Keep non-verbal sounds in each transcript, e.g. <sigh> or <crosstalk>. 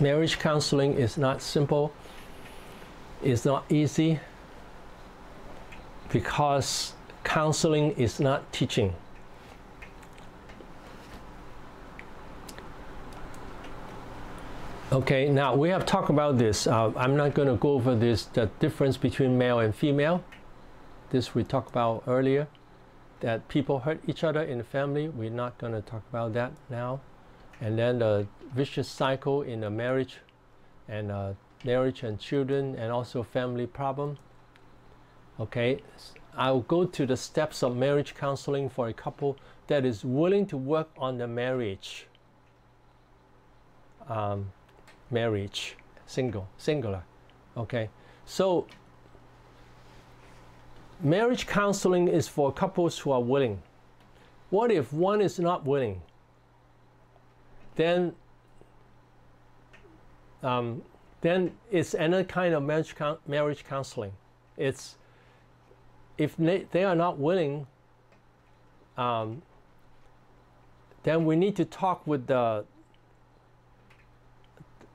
marriage counseling is not simple, it's not easy because counseling is not teaching. Okay, now we have talked about this. Uh, I'm not going to go over this, the difference between male and female. This we talked about earlier, that people hurt each other in the family. We're not going to talk about that now. And then the vicious cycle in a marriage and uh, marriage and children and also family problem. Okay, I'll go to the steps of marriage counseling for a couple that is willing to work on the marriage. Um, marriage, single, singular. Okay, so marriage counseling is for couples who are willing. What if one is not willing? Then, um, then it's another kind of marriage, marriage counseling. It's if they, they are not willing, um, then we need to talk with the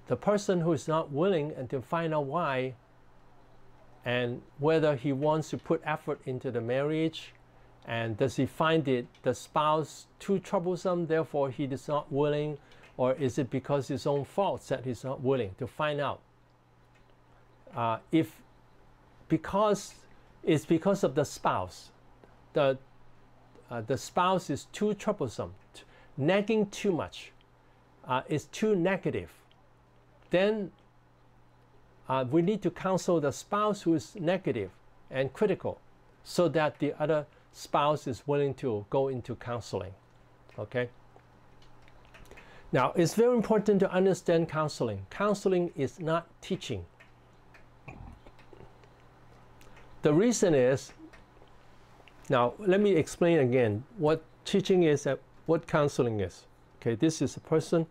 the person who is not willing and to find out why and whether he wants to put effort into the marriage and does he find it the spouse too troublesome therefore he is not willing or is it because his own faults that he's not willing to find out uh, if because it's because of the spouse the uh, the spouse is too troublesome nagging too much uh, is too negative then uh, we need to counsel the spouse who is negative and critical so that the other spouse is willing to go into counseling. Okay? Now, it's very important to understand counseling. Counseling is not teaching. The reason is, now let me explain again what teaching is and what counseling is. Okay, this is a person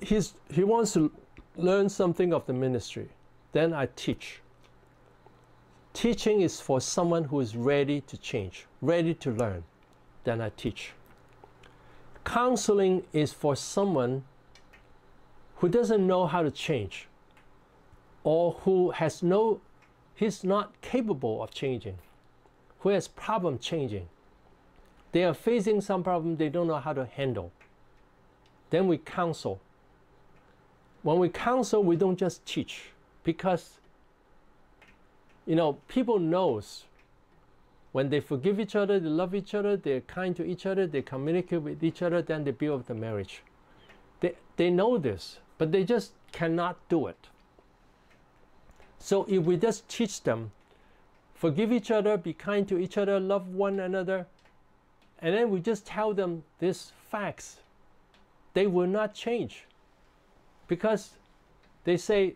he's, he wants to learn something of the ministry. Then I teach. Teaching is for someone who is ready to change, ready to learn. Then I teach. Counseling is for someone who doesn't know how to change or who has no, he's not capable of changing, who has problem changing. They are facing some problem they don't know how to handle. Then we counsel when we counsel, we don't just teach because you know people knows when they forgive each other, they love each other, they're kind to each other, they communicate with each other, then they build the marriage. They, they know this, but they just cannot do it. So if we just teach them, forgive each other, be kind to each other, love one another, and then we just tell them these facts, they will not change because they say,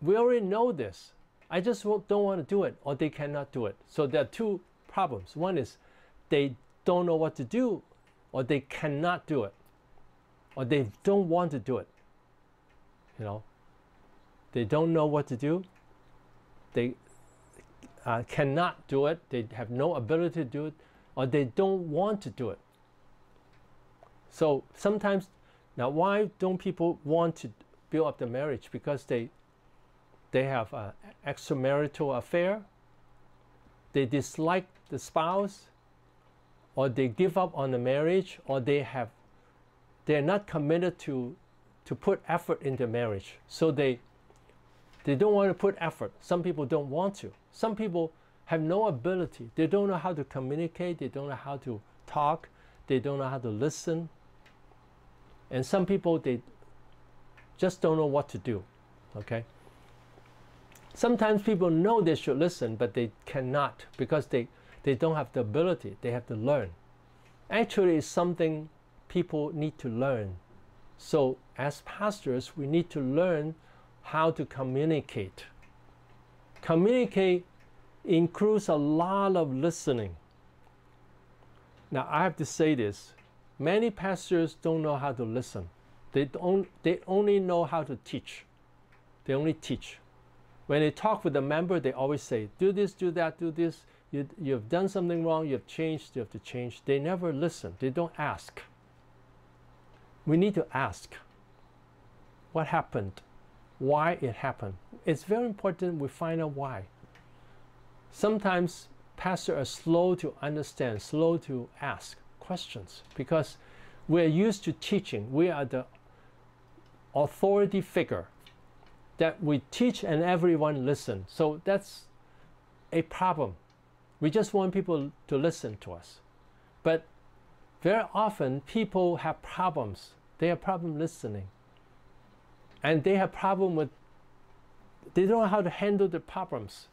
we already know this. I just don't want to do it, or they cannot do it. So there are two problems. One is they don't know what to do, or they cannot do it, or they don't want to do it. You know, they don't know what to do. They uh, cannot do it. They have no ability to do it, or they don't want to do it. So sometimes now, why don't people want to build up the marriage? Because they they have an extramarital affair, they dislike the spouse, or they give up on the marriage, or they have they're not committed to to put effort into marriage. So they they don't want to put effort. Some people don't want to. Some people have no ability. They don't know how to communicate. They don't know how to talk. They don't know how to listen. And some people, they just don't know what to do. Okay? Sometimes people know they should listen, but they cannot because they, they don't have the ability. They have to learn. Actually, it's something people need to learn. So, as pastors, we need to learn how to communicate. Communicate includes a lot of listening. Now, I have to say this Many pastors don't know how to listen. They, don't, they only know how to teach. They only teach. When they talk with a member, they always say, do this, do that, do this. You, you've done something wrong, you've changed, you have to change. They never listen. They don't ask. We need to ask. what happened, why it happened. It's very important we find out why. Sometimes pastors are slow to understand, slow to ask questions because we're used to teaching. We are the authority figure that we teach and everyone listen. So that's a problem. We just want people to listen to us. But very often people have problems. They have problem listening. And they have problem with they don't know how to handle the problems.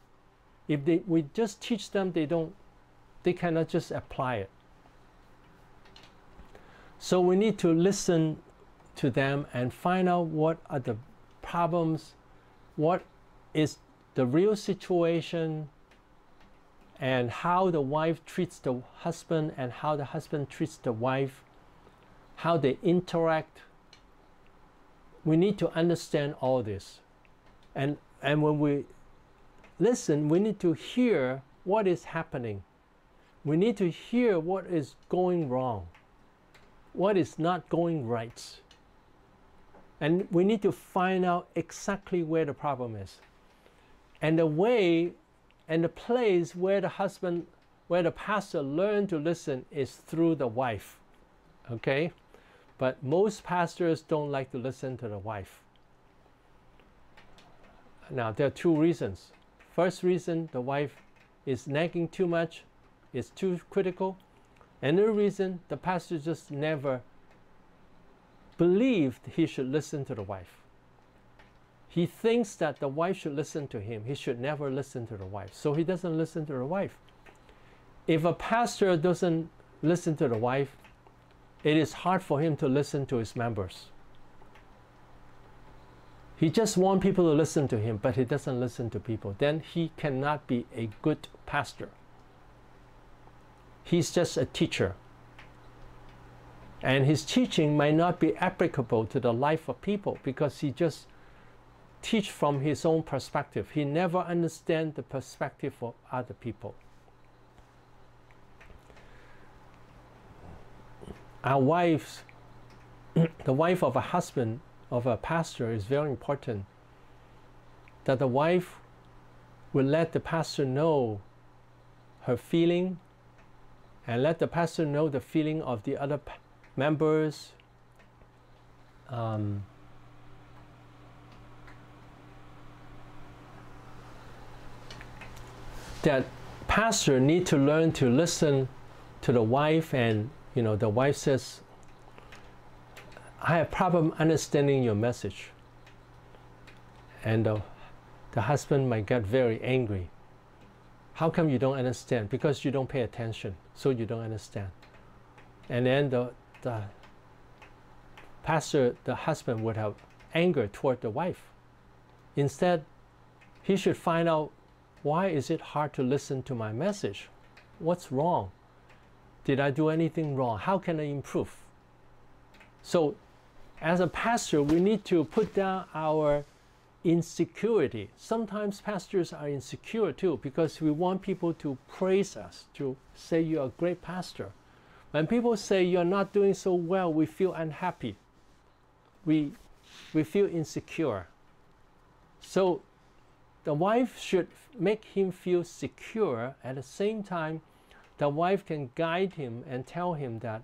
If they, we just teach them, they don't they cannot just apply it. So we need to listen to them and find out what are the problems, what is the real situation, and how the wife treats the husband and how the husband treats the wife, how they interact. We need to understand all this. And, and when we listen, we need to hear what is happening. We need to hear what is going wrong, what is not going right. And we need to find out exactly where the problem is. And the way and the place where the husband, where the pastor learned to listen is through the wife. Okay? But most pastors don't like to listen to the wife. Now, there are two reasons. First reason, the wife is nagging too much, is too critical. Another reason, the pastor just never believed he should listen to the wife. He thinks that the wife should listen to him. He should never listen to the wife. So he doesn't listen to the wife. If a pastor doesn't listen to the wife, it is hard for him to listen to his members. He just wants people to listen to him, but he doesn't listen to people. Then he cannot be a good pastor. He's just a teacher. And his teaching might not be applicable to the life of people because he just teach from his own perspective. He never understand the perspective of other people. Our wives, <clears throat> the wife of a husband of a pastor is very important. That the wife will let the pastor know her feeling and let the pastor know the feeling of the other members. Um, that pastor need to learn to listen to the wife and you know the wife says i have problem understanding your message. And the, the husband might get very angry. How come you don't understand? Because you don't pay attention so you don't understand. And then the, the pastor the husband would have anger toward the wife. Instead he should find out why is it hard to listen to my message? What's wrong? Did I do anything wrong? How can I improve? So, as a pastor, we need to put down our insecurity. Sometimes pastors are insecure too because we want people to praise us, to say you're a great pastor. When people say you're not doing so well, we feel unhappy. We, we feel insecure. So the wife should make him feel secure. At the same time, the wife can guide him and tell him that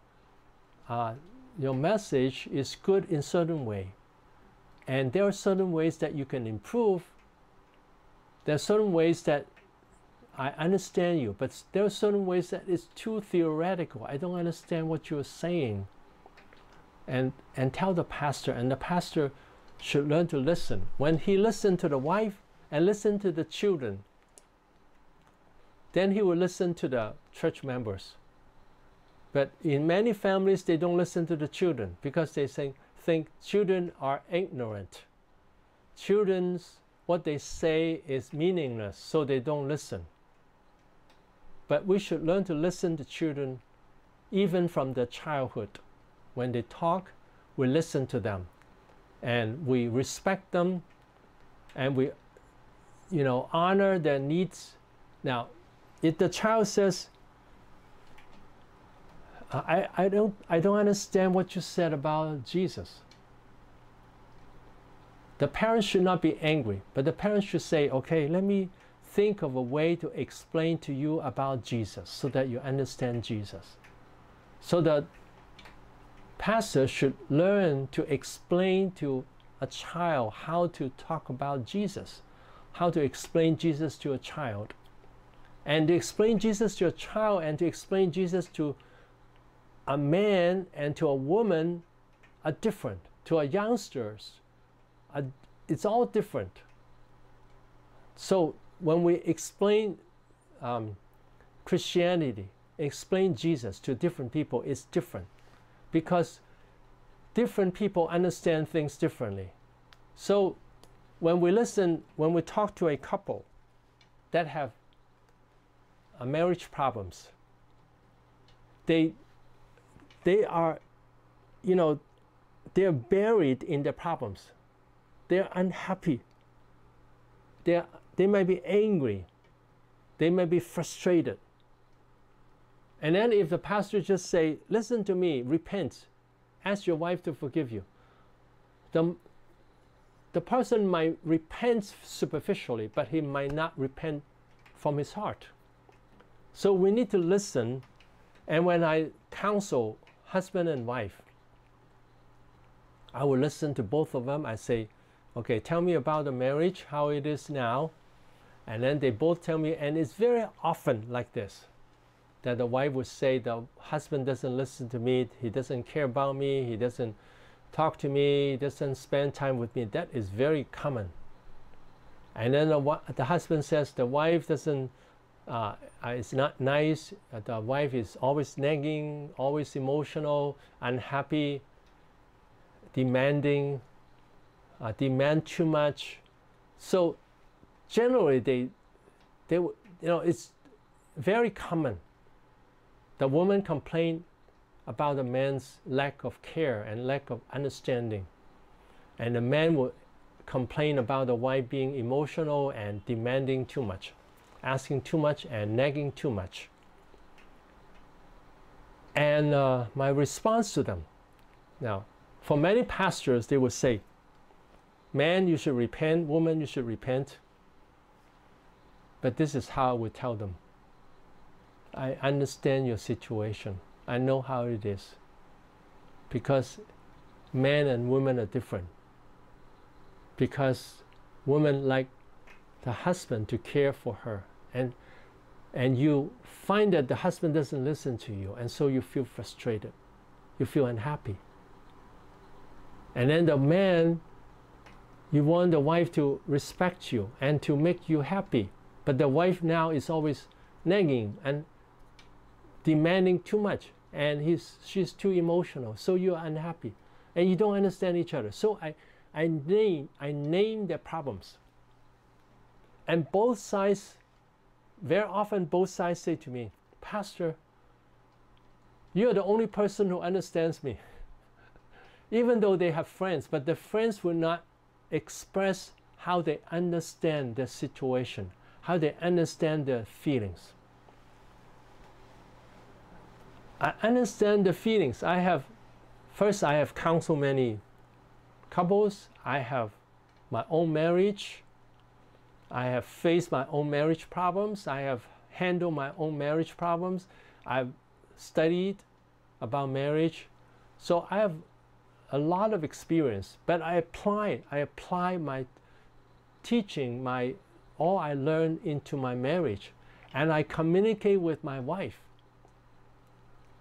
uh, your message is good in certain way. And there are certain ways that you can improve. There are certain ways that I understand you, but there are certain ways that it's too theoretical. I don't understand what you're saying. And, and tell the pastor, and the pastor should learn to listen. When he listened to the wife, and listen to the children. Then he will listen to the church members. But in many families, they don't listen to the children because they think, think children are ignorant. Children's what they say is meaningless, so they don't listen. But we should learn to listen to children even from their childhood. When they talk, we listen to them and we respect them and we you know, honor their needs. Now, if the child says, I, I, don't, I don't understand what you said about Jesus. The parents should not be angry, but the parents should say, okay, let me think of a way to explain to you about Jesus so that you understand Jesus. So the pastor should learn to explain to a child how to talk about Jesus, how to explain Jesus to a child. And to explain Jesus to a child and to explain Jesus to a man and to a woman are different. To a youngsters, it's all different. So when we explain um, Christianity, explain Jesus to different people, it's different because different people understand things differently. So when we listen, when we talk to a couple that have marriage problems, they they are, you know, they're buried in their problems. They're unhappy. They're, they may be angry. They may be frustrated. And then if the pastor just say, listen to me, repent, ask your wife to forgive you, the, the person might repent superficially, but he might not repent from his heart. So we need to listen. And when I counsel husband and wife, I will listen to both of them. I say, okay, tell me about the marriage, how it is now. And then they both tell me, and it's very often like this that the wife would say the husband doesn't listen to me, he doesn't care about me, he doesn't talk to me, doesn't spend time with me. That is very common. And then the, the husband says the wife doesn't, uh, it's not nice, the wife is always nagging, always emotional, unhappy, demanding, uh, demand too much. So generally they, they, you know, it's very common the woman complained about the man's lack of care and lack of understanding. And the man would complain about the wife being emotional and demanding too much, asking too much and nagging too much. And uh, my response to them now, for many pastors, they would say, Man, you should repent, woman, you should repent. But this is how I would tell them I understand your situation. I know how it is. Because men and women are different. Because women like the husband to care for her. And and you find that the husband doesn't listen to you. And so you feel frustrated. You feel unhappy. And then the man you want the wife to respect you and to make you happy. But the wife now is always nagging and demanding too much and he's, she's too emotional, so you're unhappy and you don't understand each other. So I, I, name, I name their problems. And both sides, very often both sides say to me, Pastor, you're the only person who understands me. <laughs> Even though they have friends, but the friends will not express how they understand the situation, how they understand their feelings. I understand the feelings. I have, first, I have counseled many couples. I have my own marriage. I have faced my own marriage problems. I have handled my own marriage problems. I've studied about marriage. So I have a lot of experience, but I apply, I apply my teaching, my all I learned into my marriage, and I communicate with my wife.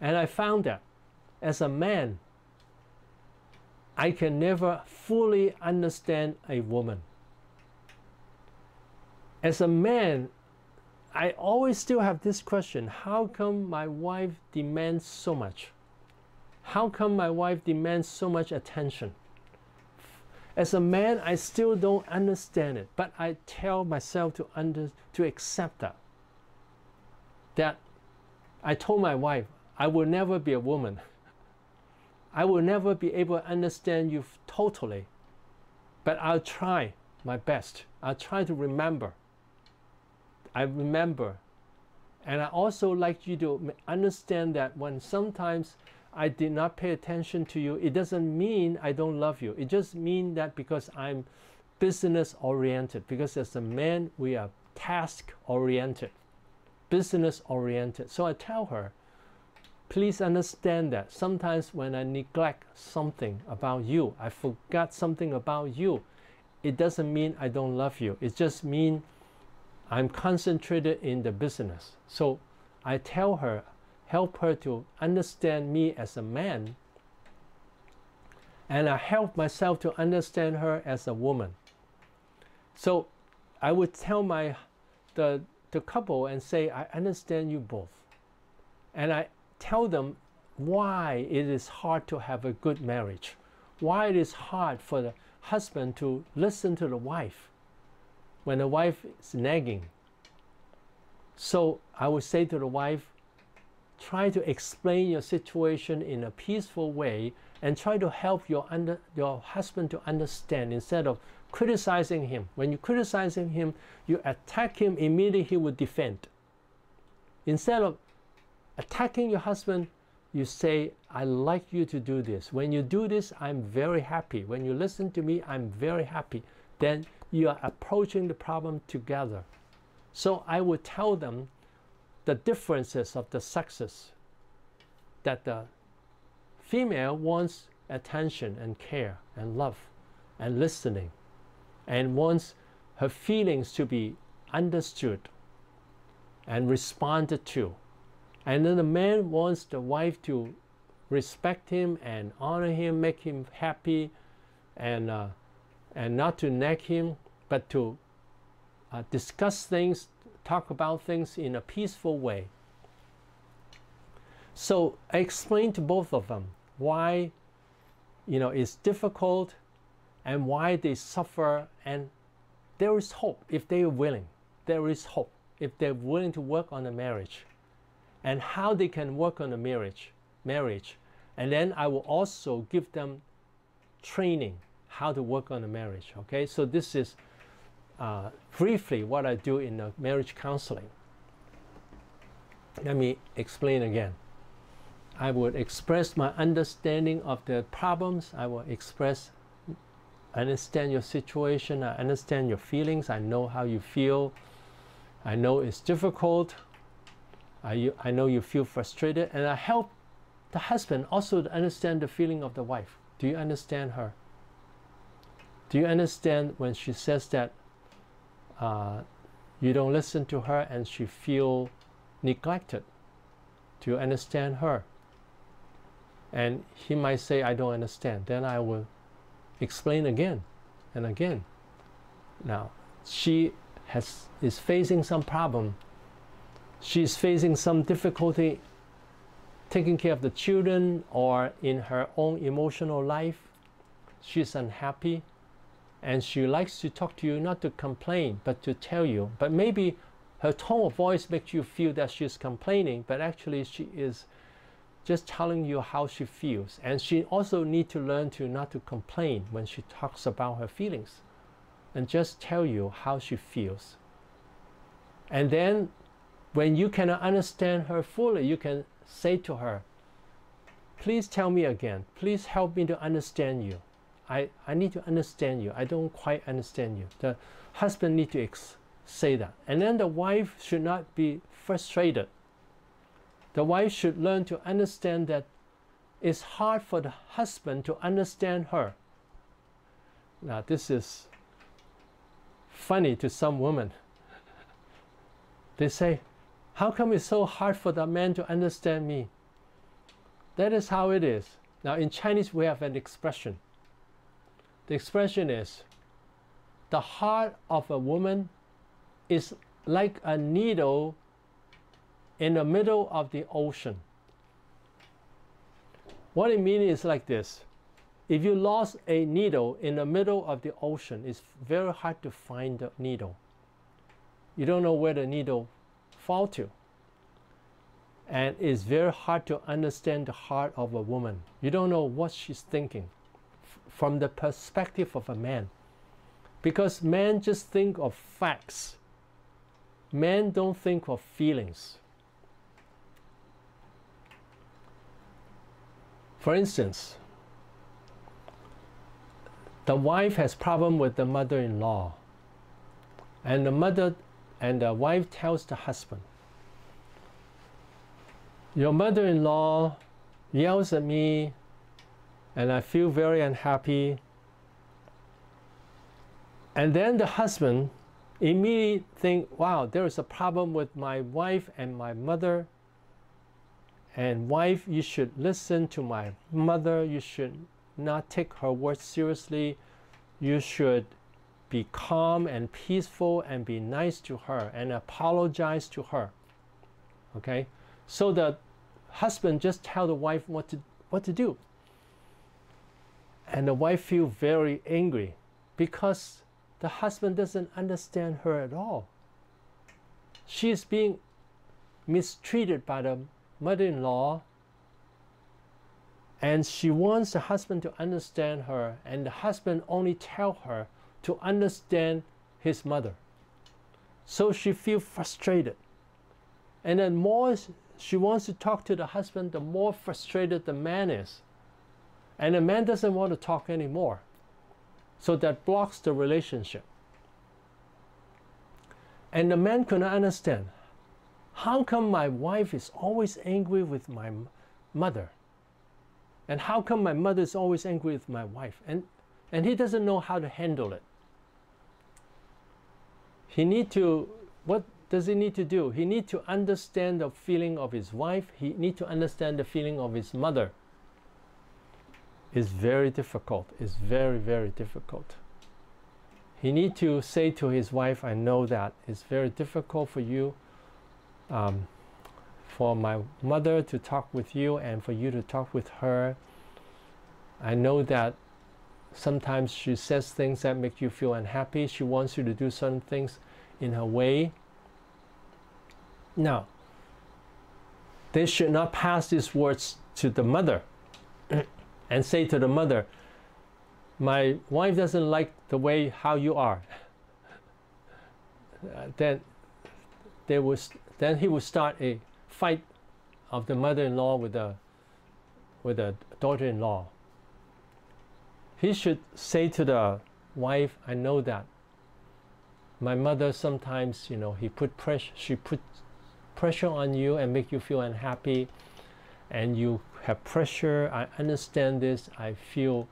And I found that as a man, I can never fully understand a woman. As a man, I always still have this question how come my wife demands so much? How come my wife demands so much attention? As a man, I still don't understand it, but I tell myself to under to accept that. That I told my wife, I will never be a woman. I will never be able to understand you totally. But I'll try my best. I'll try to remember. I remember. And I also like you to understand that when sometimes I did not pay attention to you, it doesn't mean I don't love you. It just means that because I'm business oriented, because as a man, we are task oriented, business oriented. So I tell her, please understand that sometimes when I neglect something about you, I forgot something about you, it doesn't mean I don't love you. It just means I'm concentrated in the business. So I tell her, help her to understand me as a man, and I help myself to understand her as a woman. So I would tell my the the couple and say, I understand you both. And I tell them why it is hard to have a good marriage, why it is hard for the husband to listen to the wife when the wife is nagging. So I would say to the wife, try to explain your situation in a peaceful way and try to help your, under, your husband to understand instead of criticizing him. When you're criticizing him, you attack him, immediately he will defend. Instead of attacking your husband, you say, I like you to do this. When you do this, I'm very happy. When you listen to me, I'm very happy. Then you are approaching the problem together. So I would tell them the differences of the sexes that the female wants attention and care and love and listening and wants her feelings to be understood and responded to. And then the man wants the wife to respect him and honor him, make him happy, and, uh, and not to nag him, but to uh, discuss things, talk about things in a peaceful way. So I explained to both of them why you know it's difficult and why they suffer. And there is hope if they are willing. There is hope if they're willing to work on the marriage and how they can work on a marriage marriage and then i will also give them training how to work on a marriage okay so this is uh, briefly what i do in the marriage counseling let me explain again I would express my understanding of the problems. I will express, understand your situation. I understand your feelings. I know how you feel. I know it's difficult. I, I know you feel frustrated. And I help the husband also to understand the feeling of the wife. Do you understand her? Do you understand when she says that uh, you don't listen to her and she feel neglected? Do you understand her? And he might say, I don't understand. Then I will explain again and again. Now, she has, is facing some problem. She's facing some difficulty taking care of the children or in her own emotional life. She's unhappy and she likes to talk to you, not to complain, but to tell you. But maybe her tone of voice makes you feel that she's complaining, but actually she is just telling you how she feels. And she also need to learn to not to complain when she talks about her feelings and just tell you how she feels. And then when you cannot understand her fully, you can say to her, please tell me again. Please help me to understand you. I, I need to understand you. I don't quite understand you. The husband need to say that. And then the wife should not be frustrated the wife should learn to understand that it's hard for the husband to understand her. Now, this is funny to some women. They say, How come it's so hard for the man to understand me? That is how it is. Now, in Chinese, we have an expression. The expression is, The heart of a woman is like a needle in the middle of the ocean. What it means is like this. If you lost a needle in the middle of the ocean, it's very hard to find the needle. You don't know where the needle fall to. And it's very hard to understand the heart of a woman. You don't know what she's thinking from the perspective of a man. Because men just think of facts. Men don't think of feelings. For instance, the wife has problem with the mother-in-law, and the mother and the wife tells the husband, "Your mother-in-law yells at me, and I feel very unhappy." And then the husband immediately think, "Wow, there is a problem with my wife and my mother." And wife, you should listen to my mother. You should not take her words seriously. You should be calm and peaceful and be nice to her and apologize to her. Okay? So the husband just tell the wife what to what to do. And the wife feel very angry because the husband doesn't understand her at all. She is being mistreated by the mother-in-law and she wants the husband to understand her and the husband only tell her to understand his mother so she feels frustrated and then more she wants to talk to the husband the more frustrated the man is and the man doesn't want to talk anymore so that blocks the relationship and the man couldn't understand how come my wife is always angry with my mother? And how come my mother is always angry with my wife? And, and he doesn't know how to handle it. He need to, what does he need to do? He need to understand the feeling of his wife. He need to understand the feeling of his mother. It's very difficult. It's very, very difficult. He need to say to his wife, I know that it's very difficult for you um, for my mother to talk with you and for you to talk with her. I know that sometimes she says things that make you feel unhappy. She wants you to do certain things in her way. Now, they should not pass these words to the mother <clears throat> and say to the mother, My wife doesn't like the way how you are. <laughs> Then they will then he would start a fight of the mother-in-law with the with the daughter-in-law. He should say to the wife, I know that my mother sometimes, you know, he put pressure she put pressure on you and make you feel unhappy and you have pressure. I understand this. I feel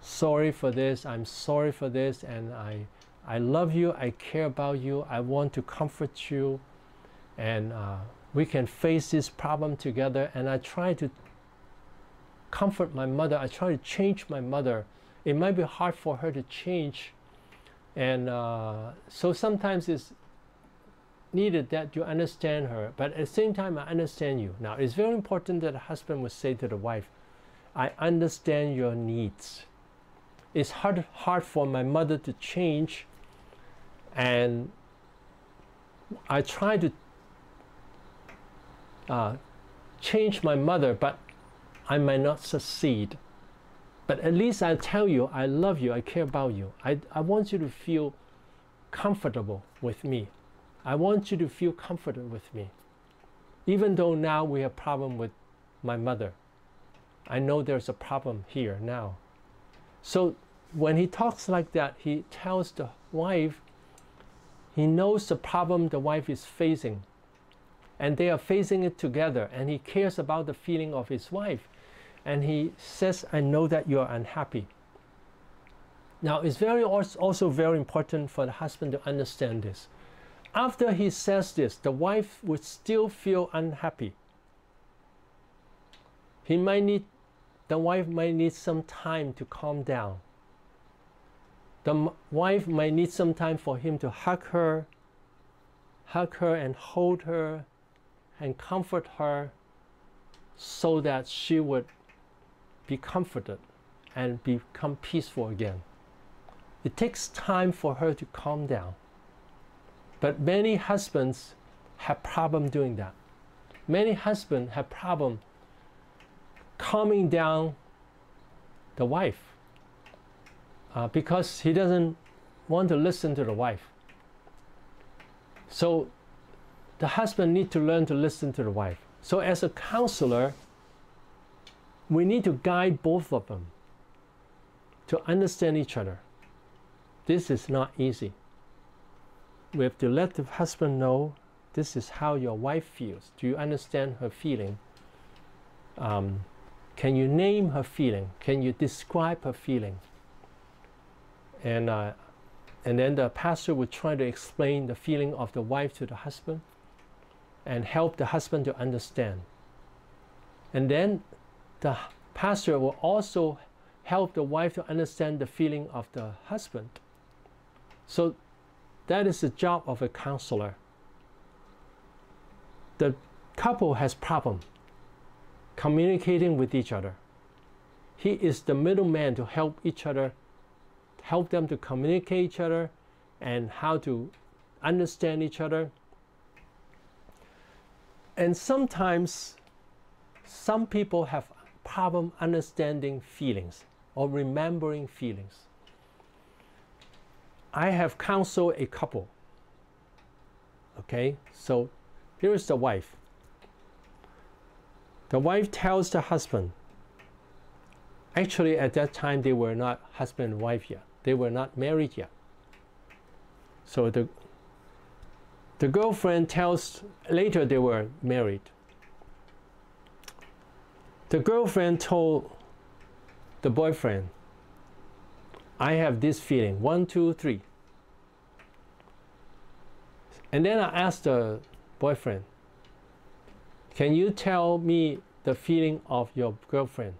sorry for this. I'm sorry for this and I I love you. I care about you. I want to comfort you and uh, we can face this problem together. And I try to comfort my mother. I try to change my mother. It might be hard for her to change, and uh, so sometimes it's needed that you understand her. But at the same time, I understand you. Now, it's very important that a husband would say to the wife, "I understand your needs." It's hard hard for my mother to change, and I try to uh, change my mother, but I might not succeed. But at least I tell you, I love you, I care about you. I, I want you to feel comfortable with me. I want you to feel comforted with me. Even though now we have problem with my mother. I know there's a problem here now. So when he talks like that, he tells the wife, he knows the problem the wife is facing and they are facing it together and he cares about the feeling of his wife and he says i know that you are unhappy. Now it's very also very important for the husband to understand this. After he says this the wife would still feel unhappy. He might need the wife might need some time to calm down. The wife might need some time for him to hug her hug her and hold her and comfort her so that she would be comforted and become peaceful again. It takes time for her to calm down. But many husbands have problem doing that. Many husbands have problem calming down the wife uh, because he doesn't want to listen to the wife. So the husband need to learn to listen to the wife. So as a counselor, we need to guide both of them to understand each other. This is not easy. We have to let the husband know this is how your wife feels. Do you understand her feeling? Um, can you name her feeling? Can you describe her feeling? And, uh, and then the pastor would try to explain the feeling of the wife to the husband and help the husband to understand. And then the pastor will also help the wife to understand the feeling of the husband. So that is the job of a counselor. The couple has problem communicating with each other. He is the middleman to help each other, help them to communicate each other and how to understand each other. And sometimes some people have problem understanding feelings or remembering feelings. I have counseled a couple. Okay, so here is the wife. The wife tells the husband, actually, at that time, they were not husband and wife yet, they were not married yet. So the, the girlfriend tells, later they were married. The girlfriend told the boyfriend, I have this feeling one, two, three. And then I asked the boyfriend, Can you tell me the feeling of your girlfriend?